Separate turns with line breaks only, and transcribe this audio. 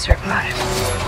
survive.